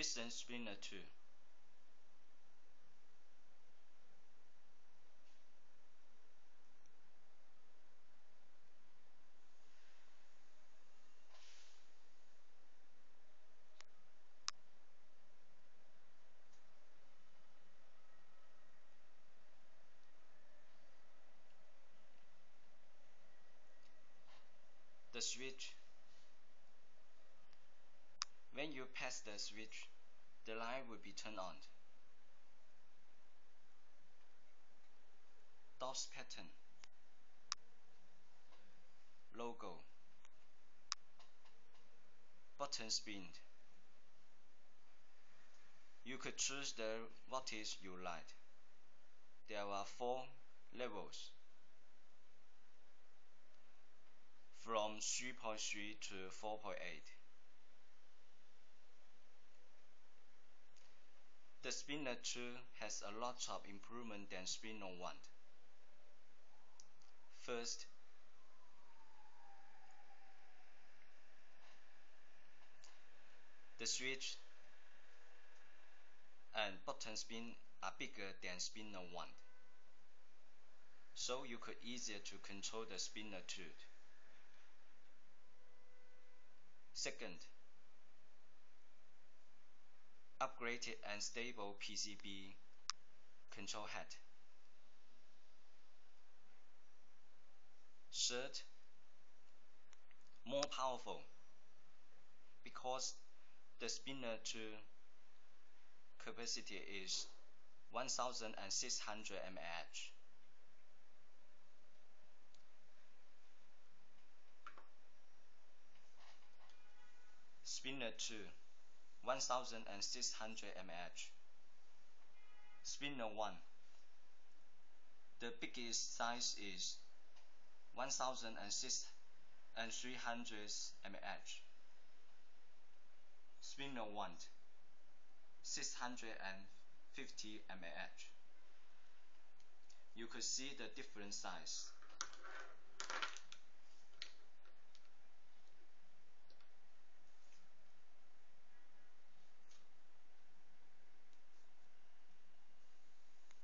Vision Spinner 2 the switch when you press the switch the light will be turned on. Dots pattern. Logo. Button spin you could choose the voltage you like. There are four levels. From 3.3 to 4.8. The Spinner 2 has a lot of improvement than Spinner 1. First, the switch and button spin are bigger than Spinner 1, so you could easier to control the Spinner 2. Second, upgraded and stable PCB control head. Third, more powerful because the spinner 2 capacity is 1600 mAh. Spinner 2 1600 mAh. Spinner 1 The biggest size is 1600 mAh. Spinner 1 650 mAh. You could see the different size.